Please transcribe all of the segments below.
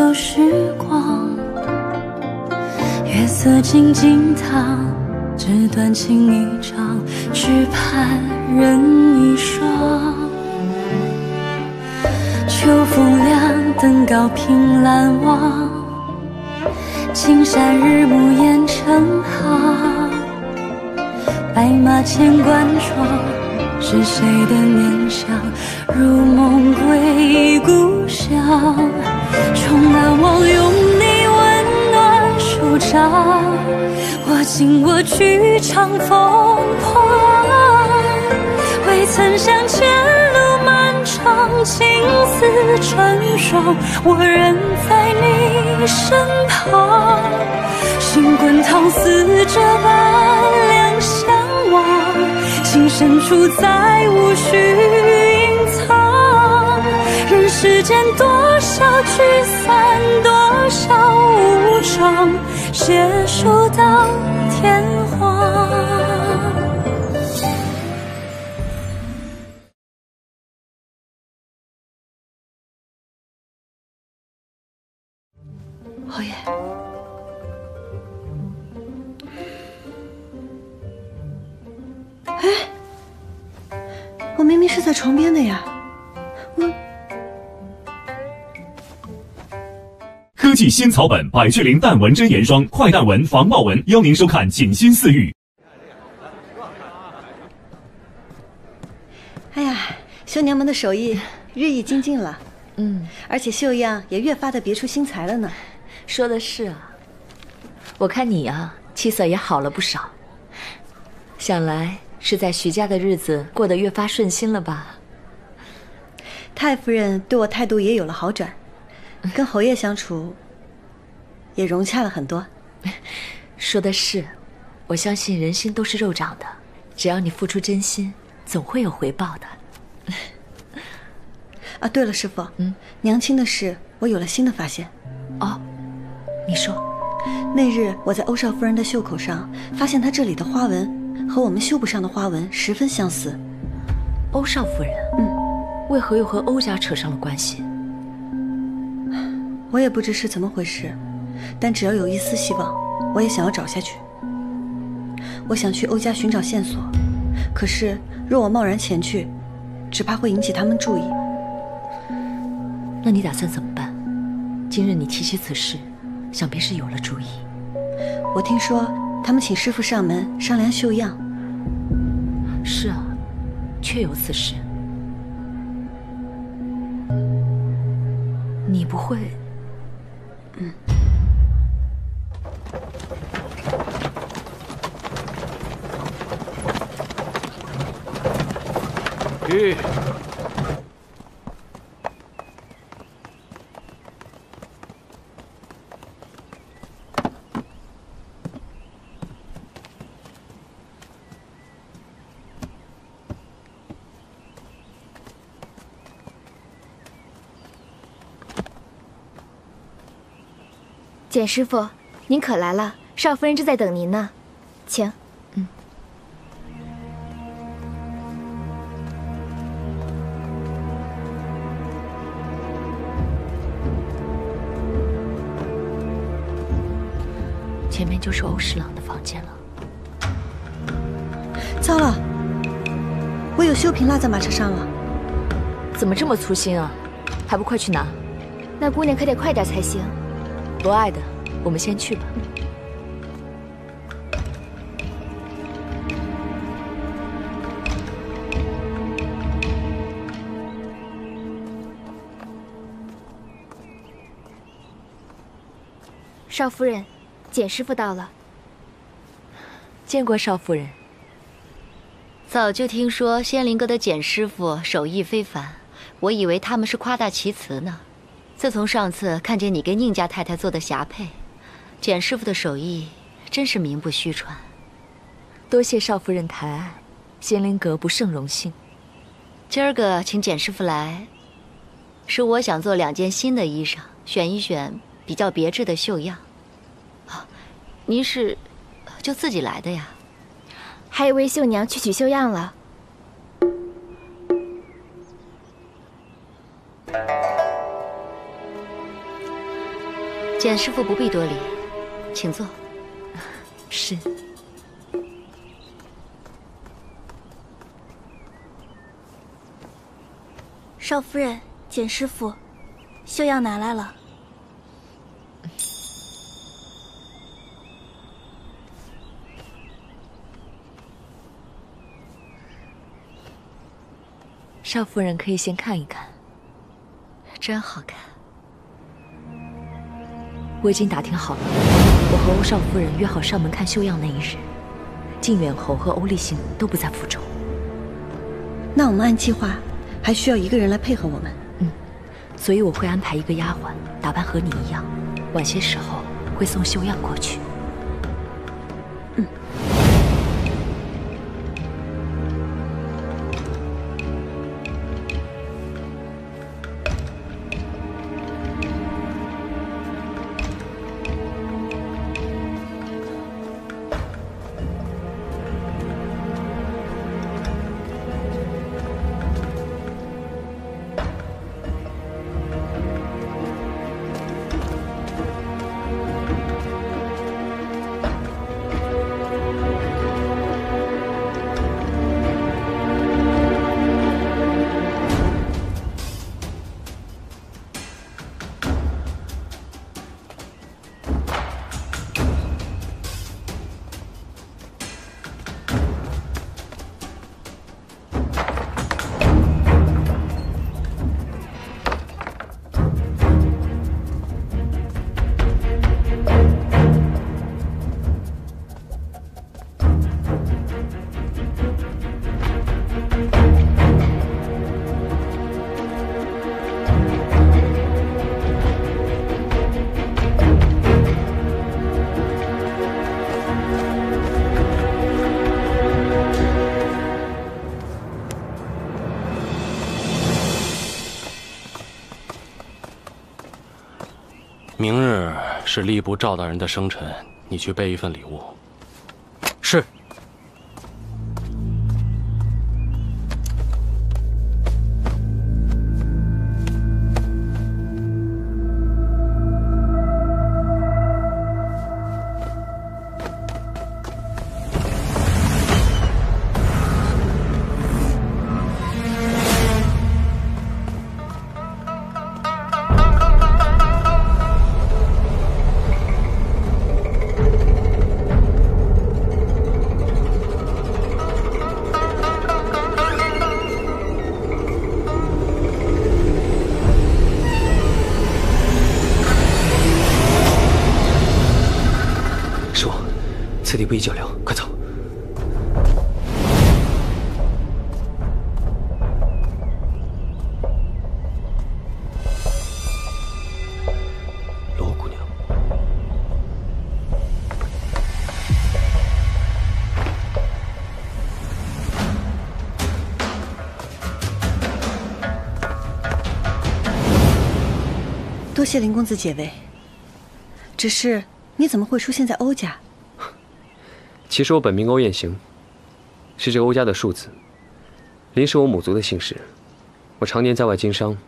旧时光。月色静静淌，纸短情一场，只盼人一双。秋风凉，登高凭栏望，青山日暮雁成行。白马千关窗，是谁的念想？如梦归故乡，重难忘用你温暖手掌。握紧我去长风狂，未曾想前路漫长，情丝成双，我仍在你身旁。心滚烫，似这般两相望。情深处再无需隐藏，世间多少聚散，多少无常，携手到天荒。侯爷。我明明是在床边的呀，科技新草本百雀羚淡纹真颜霜，快淡纹防爆纹，邀您收看《锦心似玉》。哎呀，绣娘们的手艺日益精进了，嗯，而且绣样也越发的别出心裁了呢。说的是啊，我看你啊，气色也好了不少，想来。是在徐家的日子过得越发顺心了吧？太夫人对我态度也有了好转，跟侯爷相处也融洽了很多。说的是，我相信人心都是肉长的，只要你付出真心，总会有回报的。啊，对了，师傅，嗯，娘亲的事我有了新的发现。哦，你说，那日我在欧少夫人的袖口上发现她这里的花纹。和我们绣布上的花纹十分相似。欧少夫人，嗯，为何又和欧家扯上了关系？我也不知是怎么回事，但只要有一丝希望，我也想要找下去。我想去欧家寻找线索，可是若我贸然前去，只怕会引起他们注意。那你打算怎么办？今日你提起此事，想必是有了主意。我听说。他们请师傅上门商量绣样。是啊，确有此事。你不会……嗯。去。简师傅，您可来了，少夫人正在等您呢，请。面就是欧侍郎的房间了。糟了，我有绣品落在马车上了。怎么这么粗心啊？还不快去拿？那姑娘可得快点才行。不爱的，我们先去吧。少夫人，简师傅到了。见过少夫人。早就听说仙灵阁的简师傅手艺非凡，我以为他们是夸大其词呢。自从上次看见你跟宁家太太做的霞帔，简师傅的手艺真是名不虚传。多谢少夫人抬爱，仙灵阁不胜荣幸。今儿个请简师傅来，是我想做两件新的衣裳，选一选比较别致的绣样。您是就自己来的呀？还以为绣娘去取绣样了。简师傅不必多礼请坐。是。少夫人简师傅绣样拿来了。少夫人可以先看一看，真好看。我已经打听好了，我和欧少夫人约好上门看绣样那一日，靖远侯和欧立行都不在府中。那我们按计划，还需要一个人来配合我们。嗯，所以我会安排一个丫鬟，打扮和你一样，晚些时候会送绣样过去。明日是吏部赵大人的生辰，你去备一份礼物。谢林公子解围。只是你怎么会出现在欧家？其实我本名欧雁行，是这欧家的庶子。林是我母族的姓氏，我常年在外经商，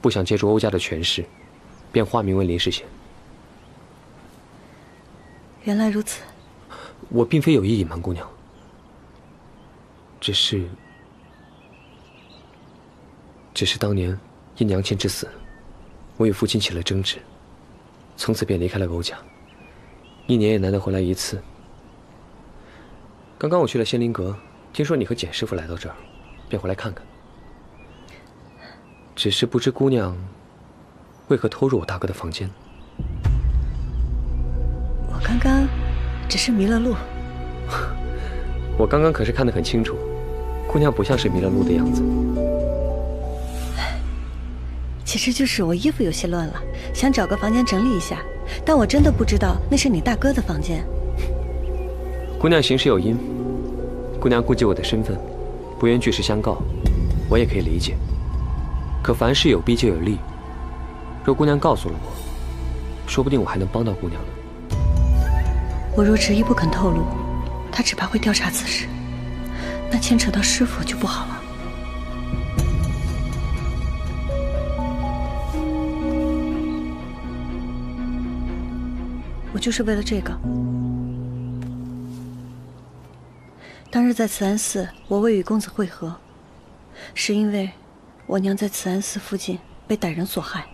不想借助欧家的权势，便化名为林世贤。原来如此，我并非有意隐瞒姑娘，只是，只是当年因娘亲之死，我与父亲起了争执，从此便离开了欧家，一年也难得回来一次。刚刚我去了仙灵阁，听说你和简师傅来到这儿，便回来看看。只是不知姑娘为何偷入我大哥的房间。我刚刚只是迷了路。我刚刚可是看得很清楚，姑娘不像是迷了路的样子。其实就是我衣服有些乱了，想找个房间整理一下。但我真的不知道那是你大哥的房间。姑娘行事有因，姑娘顾及我的身份，不愿据实相告，我也可以理解。可凡事有弊就有利，若姑娘告诉了我，说不定我还能帮到姑娘呢。我若执意不肯透露，他只怕会调查此事，那牵扯到师傅就不好了。我就是为了这个。当日在慈安寺，我未与公子会合，是因为我娘在慈安寺附近被歹人所害，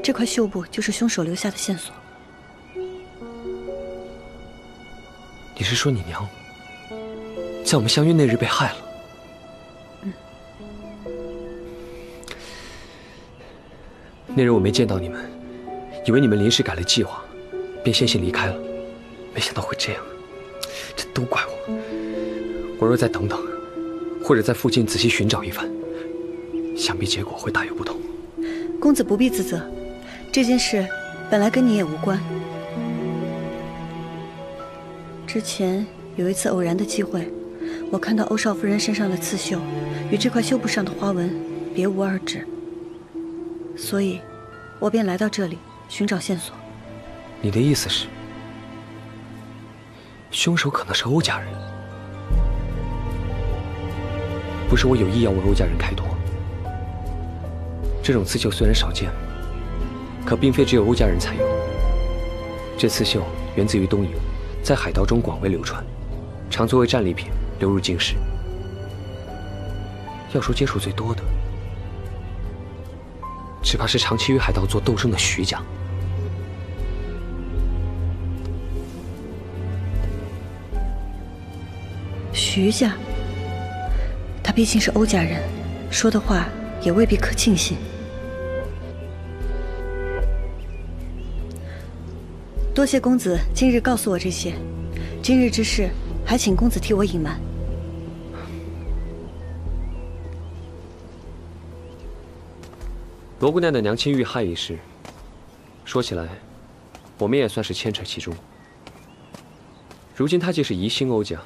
这块绣布就是凶手留下的线索。你是说你娘在我们相遇那日被害了？嗯。那日我没见到你们，以为你们临时改了计划，便先行离开了，没想到会这样，这都怪我。我若再等等，或者在附近仔细寻找一番，想必结果会大有不同。公子不必自责，这件事本来跟你也无关。之前有一次偶然的机会，我看到欧少夫人身上的刺绣与这块绣布上的花纹别无二致，所以，我便来到这里寻找线索。你的意思是，凶手可能是欧家人？不是我有意要为欧家人开脱。这种刺绣虽然少见，可并非只有欧家人才有。这刺绣源自于东瀛。在海盗中广为流传，常作为战利品流入京师。要说接触最多的，只怕是长期与海盗做斗争的徐家。徐家，他毕竟是欧家人，说的话也未必可尽信。多谢公子今日告诉我这些，今日之事还请公子替我隐瞒。罗姑娘的娘亲遇害一事，说起来，我们也算是牵扯其中。如今她既是疑心欧家，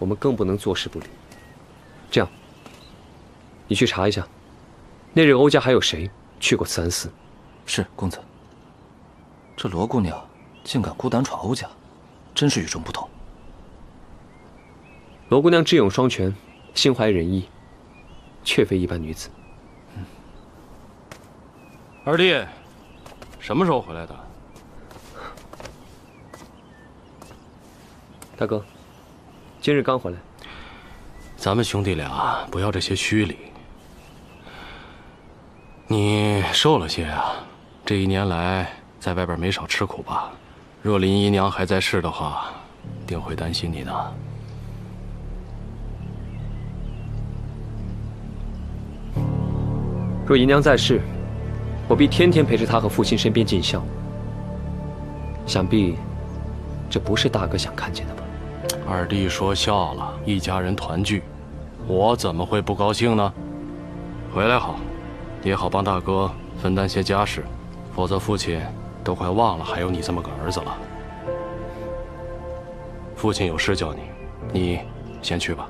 我们更不能坐视不理。这样，你去查一下，那日欧家还有谁去过慈安寺？是公子。这罗姑娘竟敢孤胆闯欧家，真是与众不同。罗姑娘智勇双全，心怀仁义，确非一般女子。二弟，什么时候回来的？大哥，今日刚回来。咱们兄弟俩不要这些虚礼。你瘦了些啊，这一年来。在外边没少吃苦吧？若林姨娘还在世的话，定会担心你的。若姨娘在世，我必天天陪着她和父亲身边尽孝。想必，这不是大哥想看见的吧？二弟说笑了，一家人团聚，我怎么会不高兴呢？回来好，也好帮大哥分担些家事，否则父亲。都快忘了还有你这么个儿子了。父亲有事叫你，你先去吧。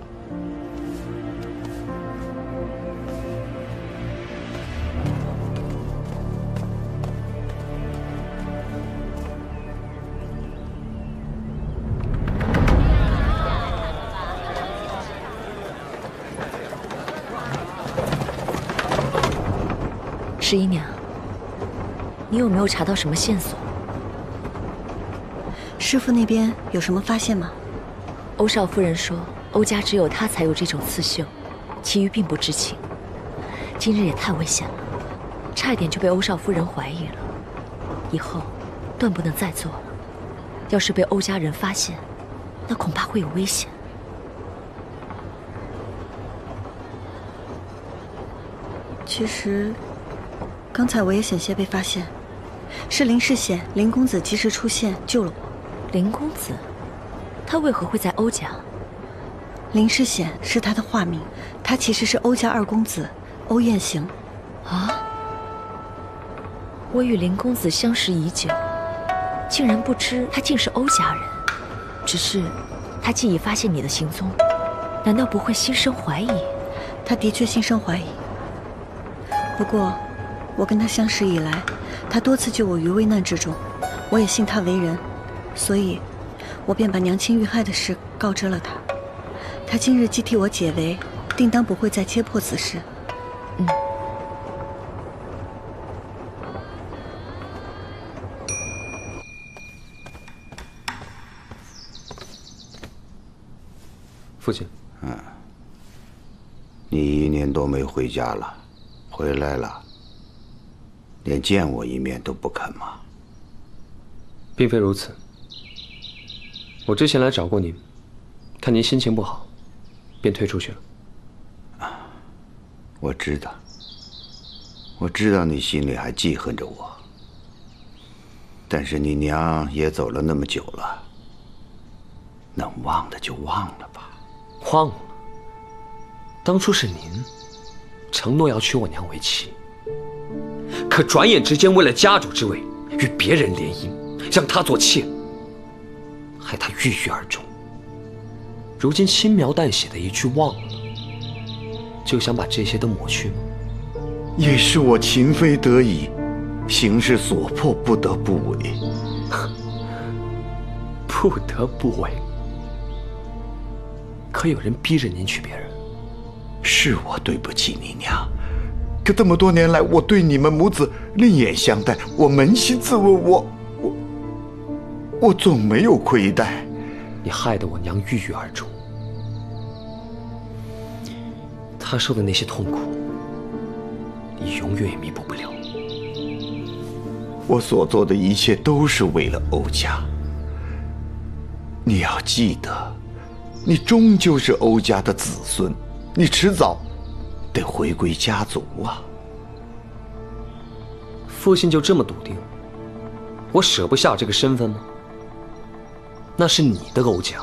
十一娘。你有没有查到什么线索？师傅那边有什么发现吗？欧少夫人说，欧家只有她才有这种刺绣，其余并不知情。今日也太危险了，差一点就被欧少夫人怀疑了。以后断不能再做了。要是被欧家人发现，那恐怕会有危险。其实，刚才我也险些被发现。是林世显，林公子及时出现救了我。林公子，他为何会在欧家？林世显是他的化名，他其实是欧家二公子欧燕行。啊！我与林公子相识已久，竟然不知他竟是欧家人。只是，他既已发现你的行踪，难道不会心生怀疑？他的确心生怀疑。不过，我跟他相识以来，他多次救我于危难之中，我也信他为人，所以我便把娘亲遇害的事告知了他。他今日既替我解围，定当不会再揭破此事。嗯。父亲，嗯。你一年多没回家了，回来了。连见我一面都不肯吗？并非如此。我之前来找过您，看您心情不好，便退出去了。啊我知道，我知道你心里还记恨着我，但是你娘也走了那么久了，能忘的就忘了吧。忘了？当初是您承诺要娶我娘为妻，可转眼之间为了家主之位与别人联姻，让她做妾，害她郁郁而终。如今轻描淡写的一句忘了。就想把这些都抹去吗？也是我情非得已，形势所迫，不得不为。不得不为？可有人逼着您娶别人？是我对不起你娘，可这么多年来，我对你们母子另眼相待，我扪心自问，我我我总没有亏待。你害得我娘郁郁而终。她受的那些痛苦，你永远也弥补不了。我所做的一切都是为了欧家。你要记得，你终究是欧家的子孙，你迟早得回归家族啊。父亲就这么笃定，我舍不下这个身份吗？那是你的欧家，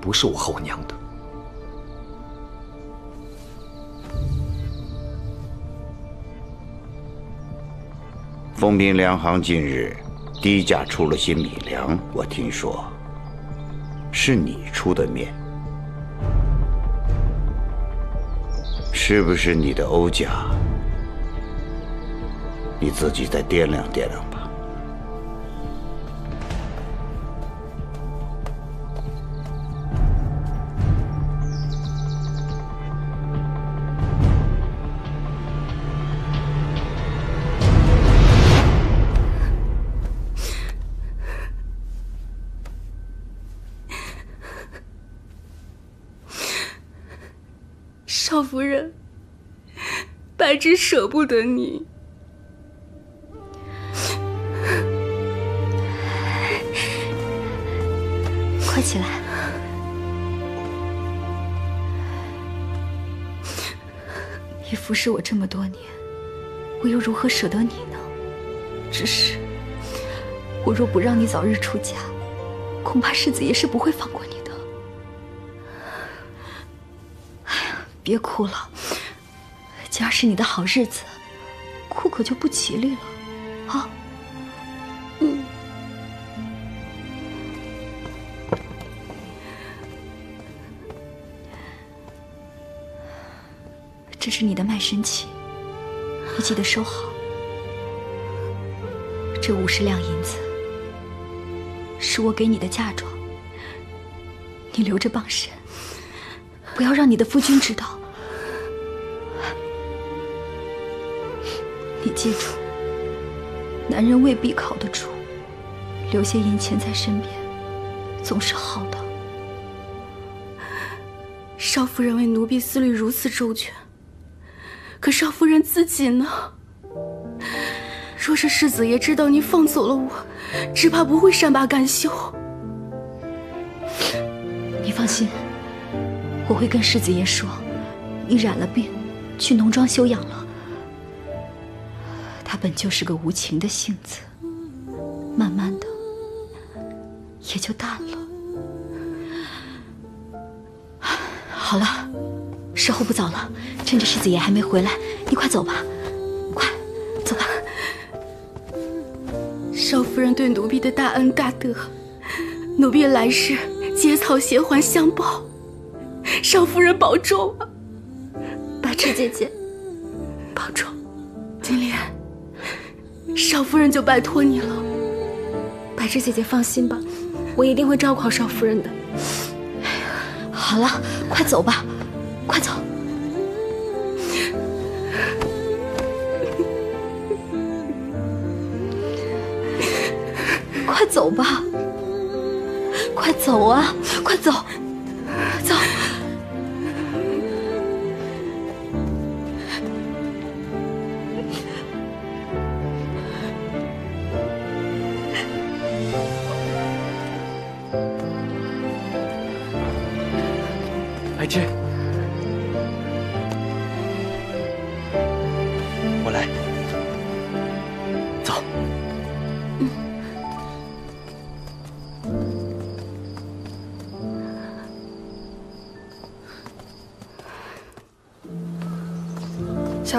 不是我和我娘的。丰平粮行近日低价出了些米粮，我听说是你出的面，是不是你的欧家？你自己再掂量掂量。舍不得你。快起来！你服侍我这么多年，我又如何舍得你呢？只是，我若不让你早日出家，恐怕世子爷是不会放过你的。哎呀。别哭了，今儿是你的好日子，哭可就不吉利了，啊！嗯，这是你的卖身契，你记得收好。这五十两银子是我给你的嫁妆，你留着傍身。不要让你的夫君知道。记住，男人未必靠得住，留些银钱在身边，总是好的。少夫人为奴婢思虑如此周全，可少夫人自己呢？若是世子爷知道你放走了我，只怕不会善罢甘休。你放心。我会跟世子爷说，你染了病，去农庄休养了。他本就是个无情的性子，慢慢的也就淡了。好了，时候不早了，趁着世子爷还没回来，你快走吧，快走吧。少夫人对奴婢的大恩大德，奴婢来世结草衔环相报。少夫人保重，白痴姐姐，少夫人就拜托你了。白芝姐姐放心吧，我一定会照顾好少夫人的。好了，快走吧，快走，快走吧，快。走啊，快，走。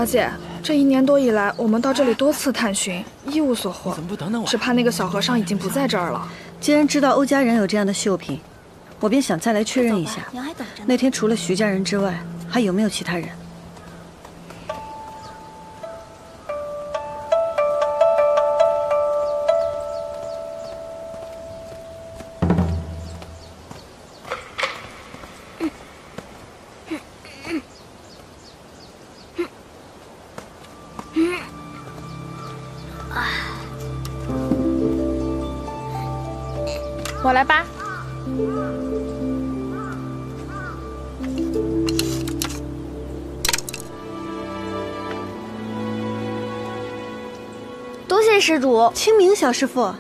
小姐，这一年多以来，我们到这里多次探寻，一无所获。怎么不等等我？只怕那个小和尚已经不在这儿了。既然知道欧家人有这样的绣品，我便想再来确认一下，那天除了徐家人之外，还有没有其他人？施主，清明小师傅。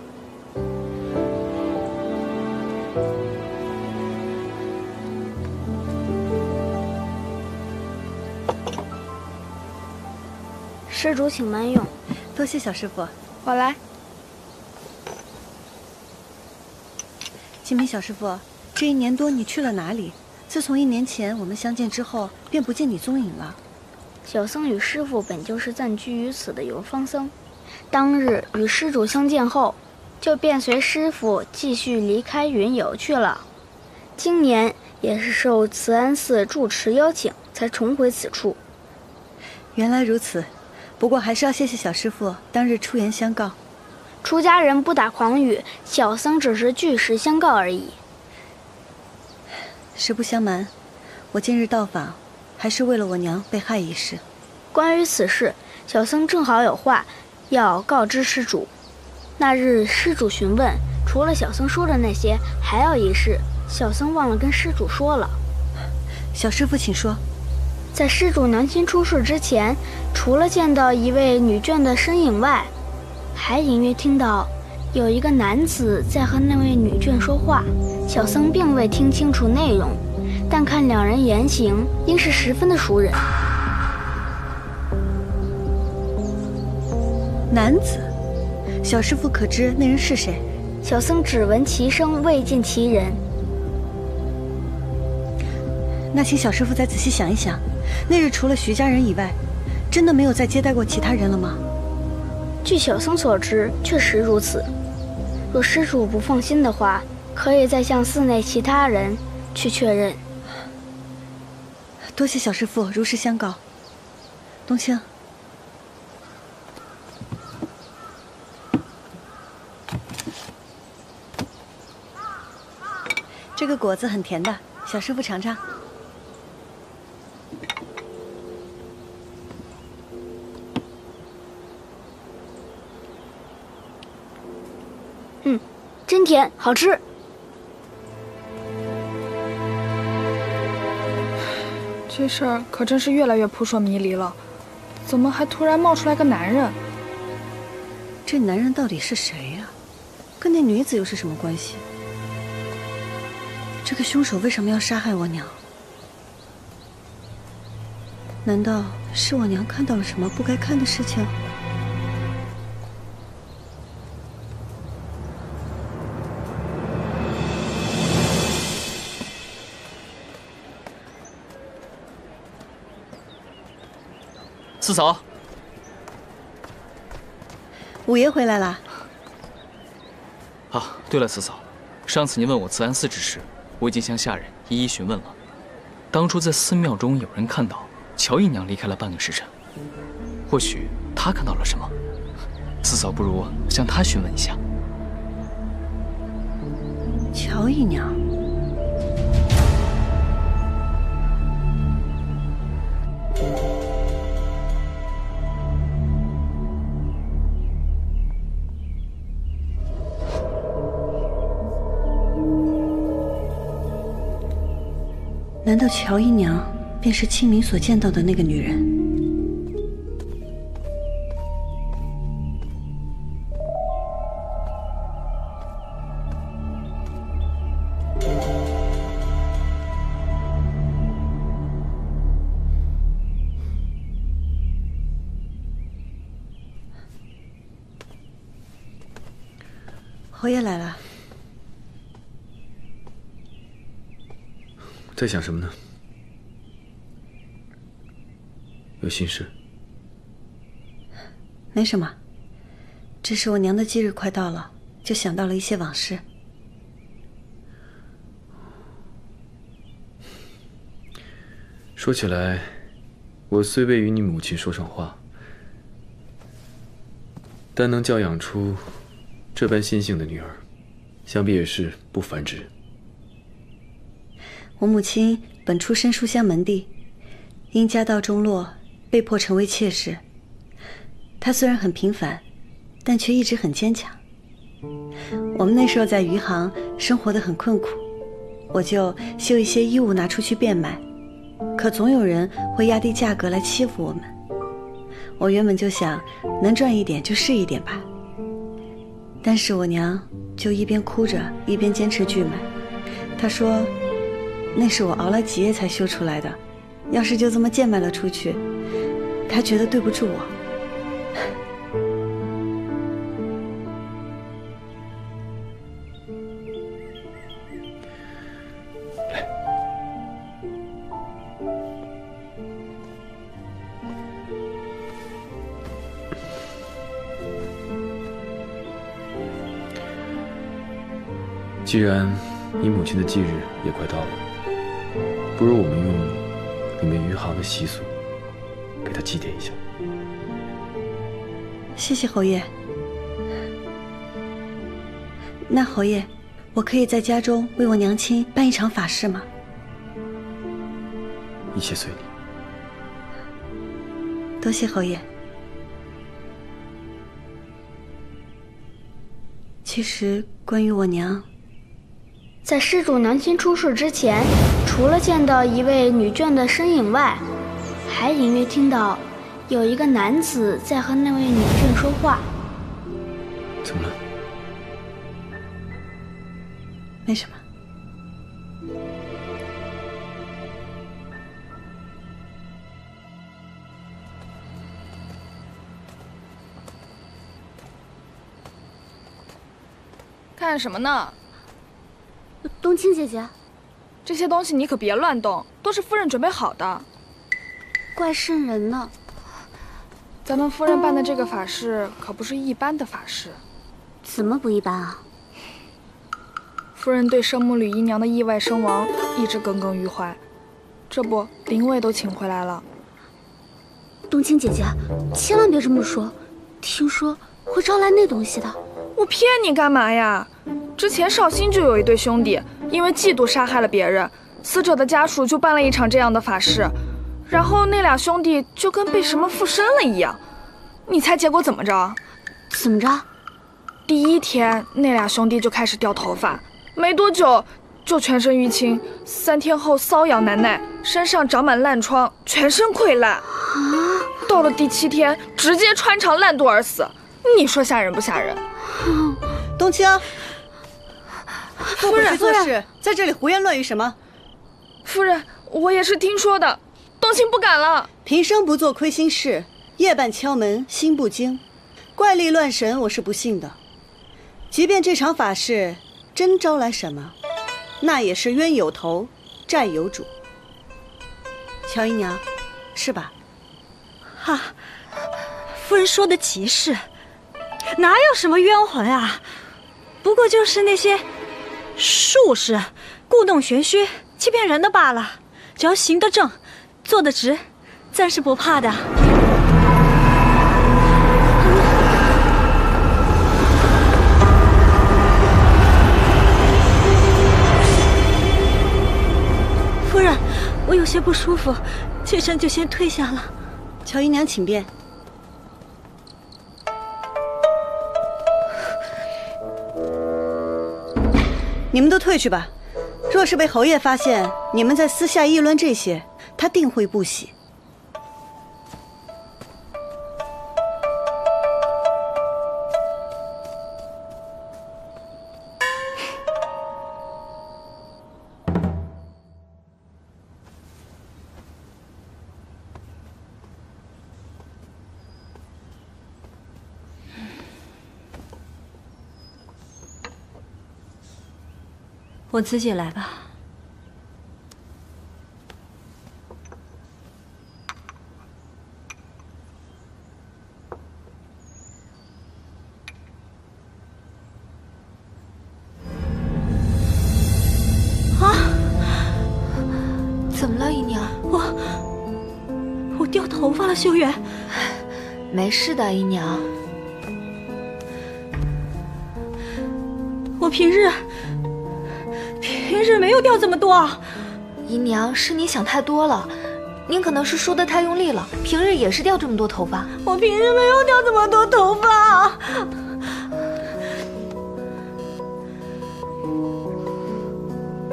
施主请慢用。多谢小师傅。我来。清明小师傅，这一年多你去了哪里？自从一年前我们相见之后，便不见你踪影了。小僧与师傅本就是暂居于此的游方僧，当日与施主相见后，就便随师傅继续离开云游去了。今年也是受慈安寺住持邀请，才重回此处。原来如此，不过还是要谢谢小师傅当日出言相告。出家人不打诳语，小僧只是据实相告而已。实不相瞒，我今日到访，还是为了我娘被害一事。关于此事，小僧正好有话要告知施主。那日施主询问，除了小僧说的那些，还有一事，小僧忘了跟施主说了。小师傅，请说。在施主娘亲出事之前，除了见到一位女眷的身影外，还隐约听到有一个男子在和那位女眷说话。小僧并未听清楚内容，但看两人言行，应是十分的熟人。男子，小师傅可知那人是谁？小僧只闻其声，未见其人。那请小师傅再仔细想一想，那日除了徐家人以外，真的没有再接待过其他人了吗？据小僧所知，确实如此。若施主不放心的话，可以再向寺内其他人去确认。多谢小师傅如实相告。冬青，个果子很甜的，小师傅尝尝。嗯，真甜，好吃。这事儿可真是越来越扑朔迷离了，怎么还突然冒出来个男人？这男人到底是谁呀？跟那女子又是什么关系？这个凶手为什么要杀害我娘？难道是我娘看到了什么不该看的事情？四嫂，五爷回来了。啊，对了，四嫂，上次您问我慈安寺之事，我已经向下人一一询问了。当初在寺庙中有人看到乔姨娘离开了半个时辰，或许她看到了什么。四嫂不如向她询问一下。乔姨娘。难道乔姨娘便是清明所见到的那个女人？侯爷来了，在想什么呢？有心事？没什么，只是我娘的忌日快到了，就想到了一些往事。说起来，我虽未与你母亲说上话，但能教养出这般心性的女儿，想必也是不凡之人。我母亲本出身书香门第，因家道中落，被迫成为妾室。她虽然很平凡，但却一直很坚强。我们那时候在余杭生活的很困苦，我就绣一些衣物拿出去变卖，可总有人会压低价格来欺负我们。我原本就想能赚一点就是一点吧，但是我娘就一边哭着一边坚持拒买。她说：“那是我熬了几夜才绣出来的，要是就这么贱卖了出去，他觉得对不住我。”既然你母亲的忌日也快到了，不如我们用你们余杭的习俗，给他祭奠一下。谢谢侯爷。那侯爷，我可以在家中为我娘亲办一场法事吗？一切随你。多谢侯爷。其实关于我娘，在施主娘亲出事之前，除了见到一位女眷的身影外，还隐约听到有一个男子在和那位女眷说话。怎么了？没什么。干什么呢？冬青姐姐，这些东西你可别乱动，都是夫人准备好的。怪瘆人呢。咱们夫人办的这个法事可不是一般的法事。怎么不一般啊？夫人对圣母吕姨娘的意外身亡一直耿耿于怀，这不，灵位都请回来了。冬青姐姐，千万别这么说，听说会招来那东西的。我骗你干嘛呀？之前绍兴就有一对兄弟，因为嫉妒杀害了别人，死者的家属就办了一场这样的法事，然后那俩兄弟就跟被什么附身了一样。你猜结果怎么着？怎么着？第一天那俩兄弟就开始掉头发，没多久就全身淤青，三天后瘙痒难耐，身上长满烂疮，全身溃烂。啊！到了第七天，直接穿肠烂肚而死。你说吓人不吓人？冬青，夫人，夫人在这里胡言乱语什么？夫人，我也是听说的，冬青不敢了。平生不做亏心事，夜半敲门心不惊，怪力乱神我是不信的。即便这场法事真招来什么，那也是冤有头，债有主。乔姨娘，是吧？哈，夫人说的极是。哪有什么冤魂啊？不过就是那些术士故弄玄虚、欺骗人的罢了。只要行得正、坐得直，暂时不怕的。夫人，我有些不舒服，妾身就先退下了。乔姨娘，请便。你们都退去吧，若是被侯爷发现你们在私下议论这些，他定会不喜。我自己来吧。啊！怎么了，姨娘？我我掉头发了，秀媛。没事的，姨娘。我平日日没有掉这么多。姨娘，是你想太多了，您可能是梳得太用力了，平日也是掉这么多头发。我平日没有掉这么多头发。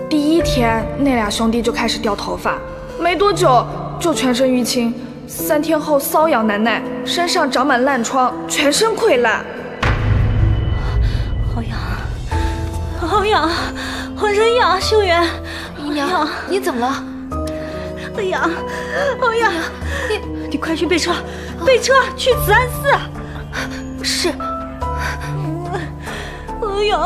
第一天那俩兄弟就开始掉头发，没多久就全身淤青，三天后瘙痒难耐，身上长满烂疮，全身溃烂。好痒，好痒，浑身痒，秀媛。姨娘，你怎么了？哎呀，好痒！你你快去备车，备车去慈安寺。是。哎呀！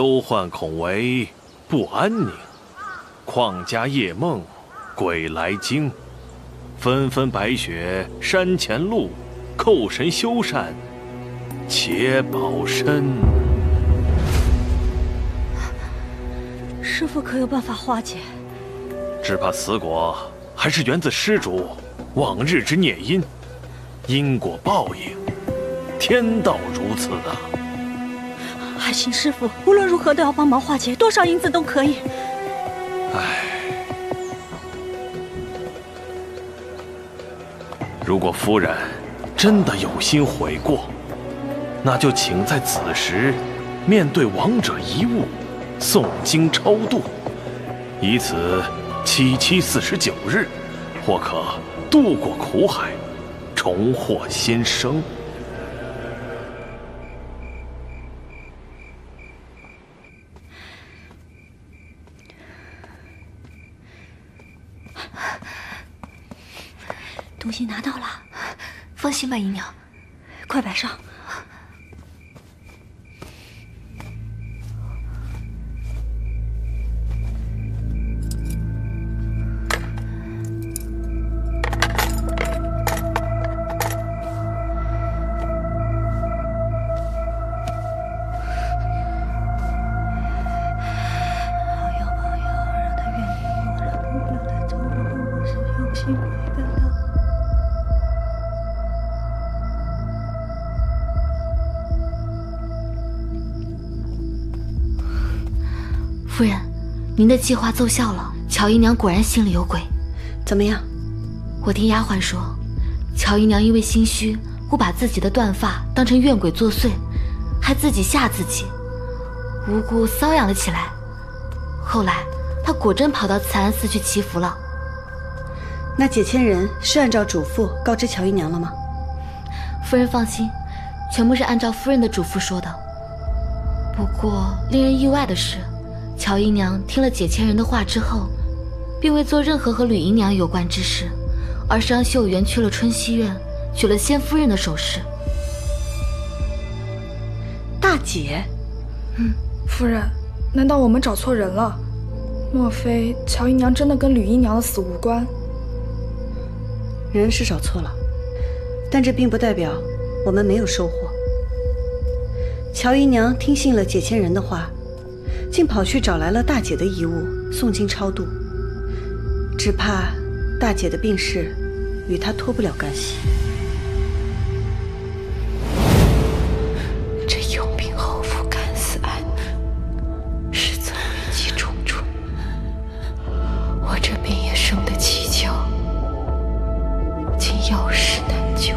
忧患恐为不安宁，况家夜梦鬼来惊。纷纷白雪山前路，叩神修善且保身。师傅可有办法化解？只怕此果还是源自施主往日之孽因，因果报应，天道如此啊！请师傅无论如何都要帮忙化解，多少银子都可以。唉，如果夫人真的有心悔过，那就请在此时面对亡者遗物，诵经超度，以此七七四十九日，或可渡过苦海，重获新生。东西拿到了，放心吧，姨娘。快摆上。的计划奏效了。乔姨娘果然心里有鬼。怎么样？我听丫鬟说，乔姨娘因为心虚，误把自己的断发当成怨鬼作祟，还自己吓自己，无故瘙痒了起来。后来她果真跑到慈安寺去祈福了。那解签人是按照嘱咐告知乔姨娘了吗？夫人放心，全部是按照夫人的嘱咐说的。不过令人意外的是。乔姨娘听了解千人的话之后，并未做任何和吕姨娘有关之事，而是让秀媛去了春熙院，取了先夫人的首饰。大姐，嗯，夫人，难道我们找错人了？莫非乔姨娘真的跟吕姨娘的死无关？人是找错了，但这并不代表我们没有收获。乔姨娘听信了解千人的话，竟跑去找来了大姐的遗物，诵经超度。只怕大姐的病势与她脱不了干系。这永禀侯府敢死安宁，是从运气重重。我这病也生得蹊跷，竟药石难救。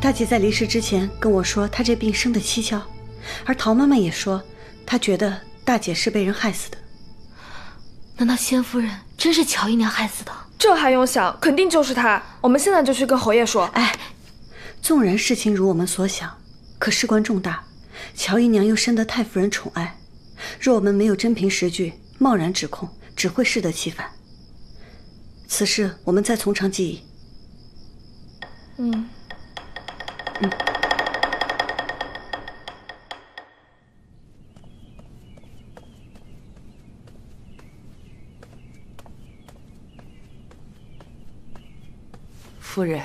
大姐在离世之前跟我说，她这病生得蹊跷，而陶妈妈也说，她觉得大姐是被人害死的。难道仙夫人真是乔姨娘害死的？这还用想？肯定就是她。我们现在就去跟侯爷说。哎，纵然事情如我们所想，可事关重大，乔姨娘又深得太夫人宠爱，若我们没有真凭实据，贸然指控，只会适得其反。此事我们再从长计议。嗯。嗯。夫人，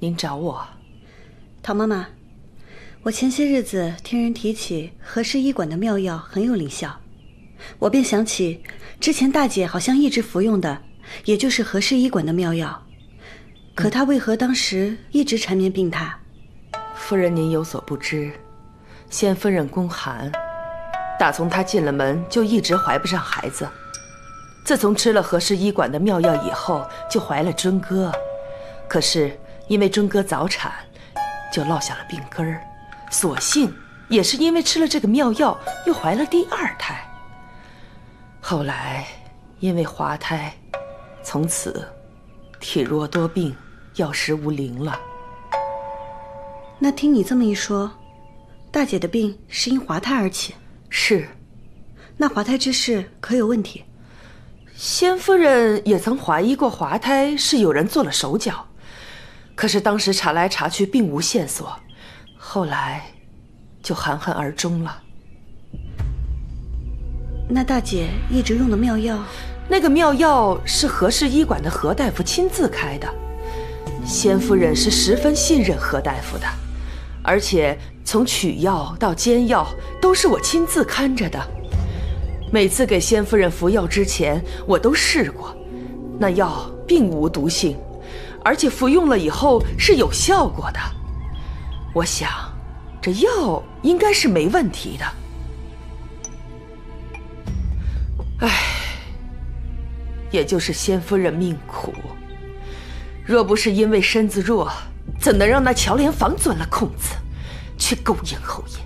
您找我。陶妈妈，我前些日子听人提起和氏医馆的妙药很有灵效，我便想起之前大姐好像一直服用的，也就是和氏医馆的妙药。可她为何当时一直缠绵病榻？夫人，您有所不知，先夫人宫寒，打从她进了门就一直怀不上孩子。自从吃了和氏医馆的妙药以后，就怀了尊哥。可是因为尊哥早产，就落下了病根儿。所幸也是因为吃了这个妙药，又怀了第二胎。后来因为滑胎，从此体弱多病，药石无灵了。那听你这么一说，大姐的病是因滑胎而起？是。那滑胎之事可有问题？先夫人也曾怀疑过滑胎是有人做了手脚。可是当时查来查去并无线索，后来就含恨而终了。那大姐一直用的妙药，那个妙药是何氏医馆的何大夫亲自开的，先夫人是十分信任何大夫的，而且从取药到煎药都是我亲自看着的。每次给先夫人服药之前，我都试过，那药并无毒性。而且服用了以后是有效果的，我想，这药应该是没问题的。唉，也就是先夫人命苦，若不是因为身子弱，怎能让那乔莲房钻了空子，去勾引侯爷？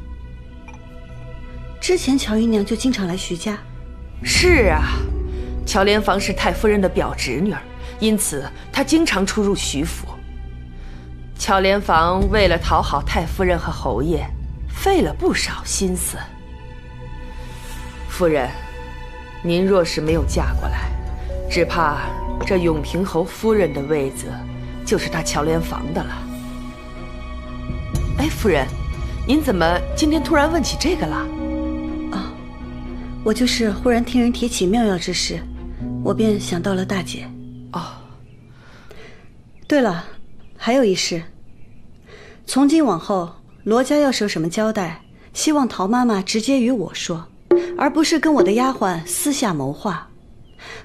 之前乔姨娘就经常来徐家。是啊，乔莲房是太夫人的表侄女儿。因此，他经常出入徐府。巧莲房为了讨好太夫人和侯爷，费了不少心思。夫人，您若是没有嫁过来，只怕这永平侯夫人的位子，就是他巧莲房的了。哎，夫人，您怎么今天突然问起这个了？啊，我就是忽然听人提起妙药之事，我便想到了大姐。哦，对了，还有一事。从今往后，罗家要是有什么交代，希望陶妈妈直接与我说，而不是跟我的丫鬟私下谋划。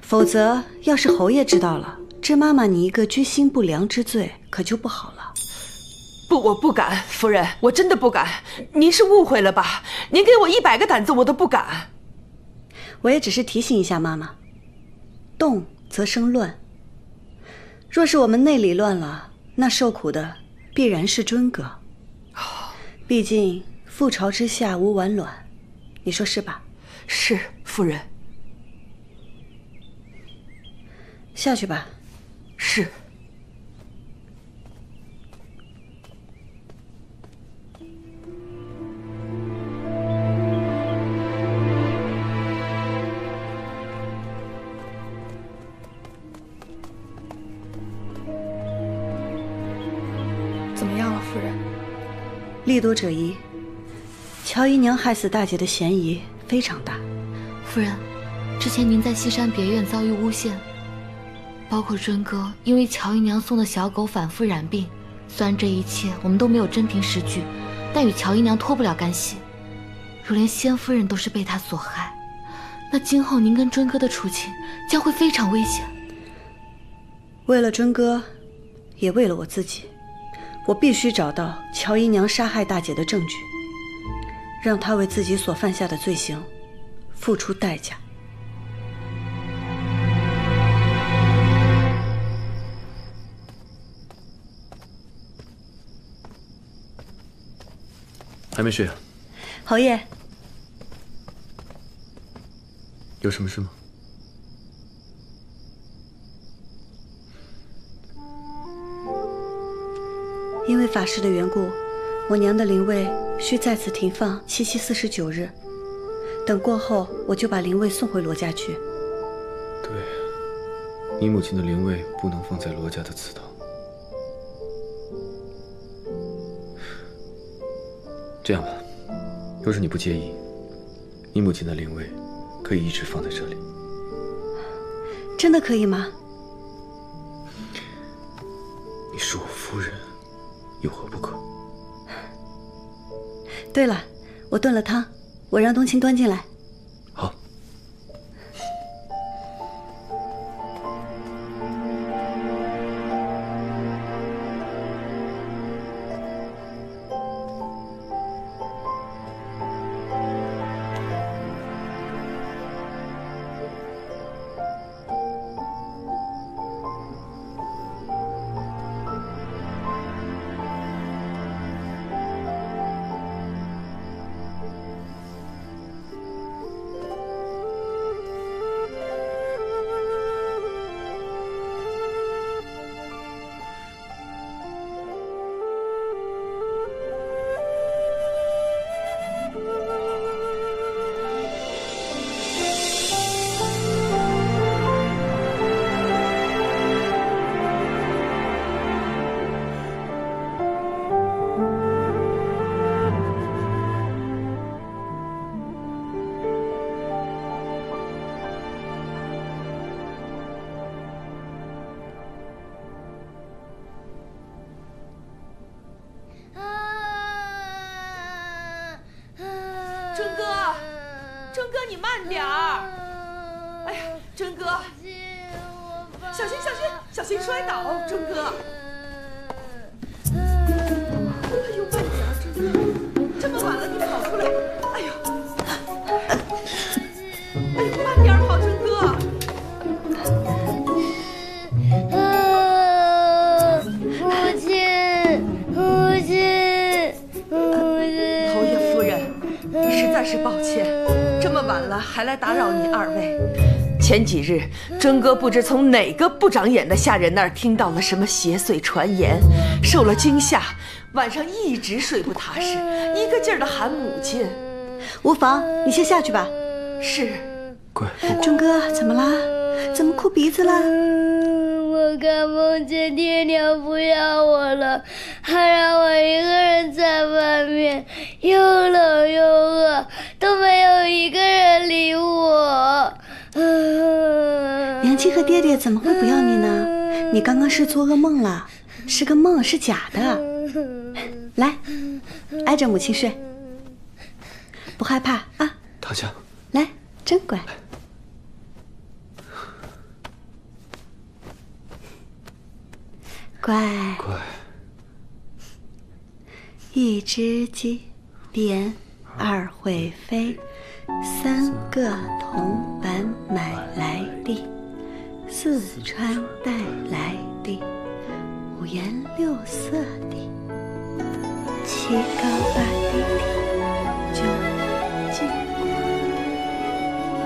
否则，要是侯爷知道了，这妈妈你一个居心不良之罪，可就不好了。不，我不敢，夫人，我真的不敢。您是误会了吧？您给我一百个胆子，我都不敢。我也只是提醒一下妈妈，动则生乱。若是我们内里乱了，那受苦的必然是尊哥。毕竟覆巢之下无完卵，你说是吧？是夫人。下去吧。是。利多者疑，乔姨娘害死大姐的嫌疑非常大。夫人，之前您在西山别院遭遇诬陷，包括尊哥因为乔姨娘送的小狗反复染病。虽然这一切我们都没有真凭实据，但与乔姨娘脱不了干系。如连仙夫人都是被他所害，那今后您跟尊哥的处境将会非常危险。为了尊哥，也为了我自己，我必须找到乔姨娘杀害大姐的证据，让她为自己所犯下的罪行付出代价。还没睡啊？侯爷，有什么事吗？因为法事的缘故，我娘的灵位需在此停放七七四十九日。等过后，我就把灵位送回罗家去。对，你母亲的灵位不能放在罗家的祠堂。这样吧，若是你不介意，你母亲的灵位可以一直放在这里。真的可以吗？炖了汤，我让冬青端进来。前几日，真哥不知从哪个不长眼的下人那儿听到了什么邪祟传言，受了惊吓，晚上一直睡不踏实，一个劲儿的喊母亲。无妨，你先下去吧。是。乖，钟哥，怎么啦？怎么哭鼻子了？我刚梦见爹娘不要我了，还让我一个人在外面，又冷又饿，都没有一个人理我。娘亲和爹爹怎么会不要你呢？你刚刚是做噩梦了，是个梦，是假的。来，挨着母亲睡，不害怕啊。躺下。来，真乖。乖。乖。一只鸡，点二会飞，三个铜板买来的，四川带来的，五颜六色的，七高八低的，九进过的，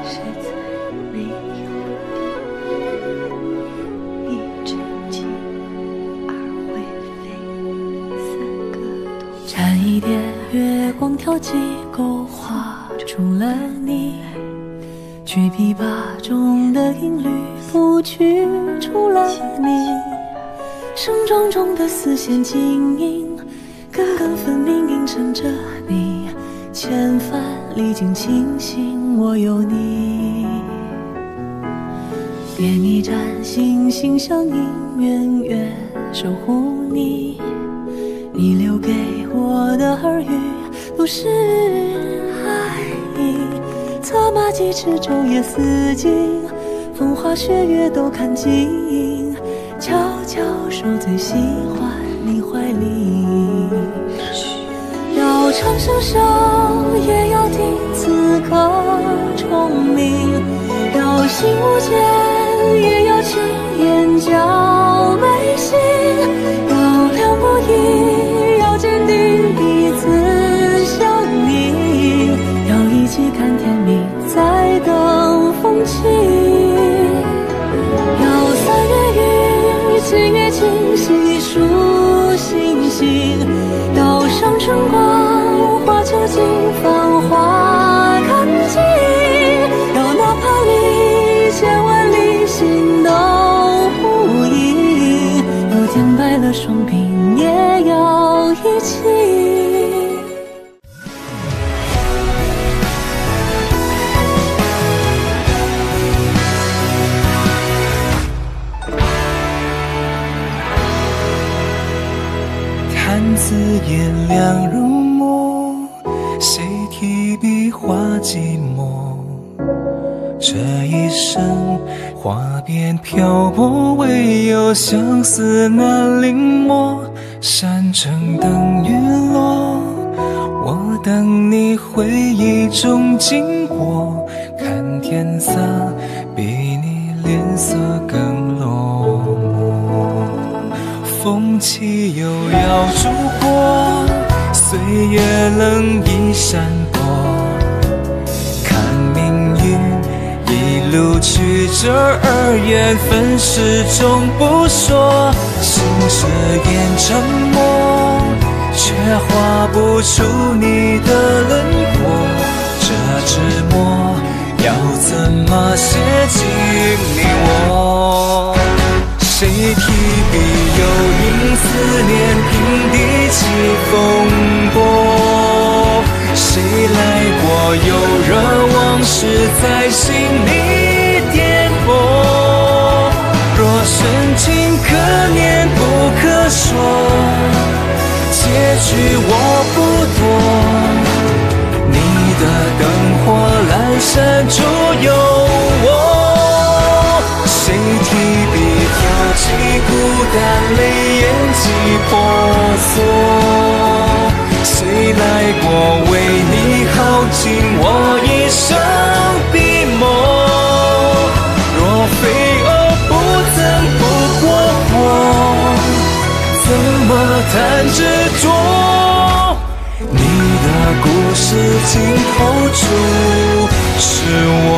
十才没有的，一只鸡，二会飞，三个铜。沾一点月光，挑几勾除了你，去琵琶中的音律谱曲出了你，声庄中的丝线晶莹，根根分明映衬着你，千帆历经清醒，我有你。点一盏心心相印，圆月守护你。你留给我的耳语，都是爱。策马疾驰，昼夜四季，风花雪月都看尽。悄悄说最喜欢你怀里。要长生生，也要听此刻虫鸣；要心无间，也要轻眼角细数星星；道上春光，花秋尽，放边漂泊，唯有相思难临摹。山城等雨落，我等你回忆中经过，看天色比你脸色更落寞。风起又摇烛火，岁月冷一闪一路曲折而缘分始终不说，心事掩沉默，却画不出你的轮廓。这纸墨要怎么写进你我？谁提笔又因思念平地起风波？谁来过又惹往事在心里颠簸？若深情可念不可说，结局我不多。你的灯火阑珊处有我。谁提笔挑起孤单，泪眼几婆娑？谁来过为你耗尽我一生笔墨？若飞蛾不曾不过火，怎么谈执着？你的故事尽头处是我。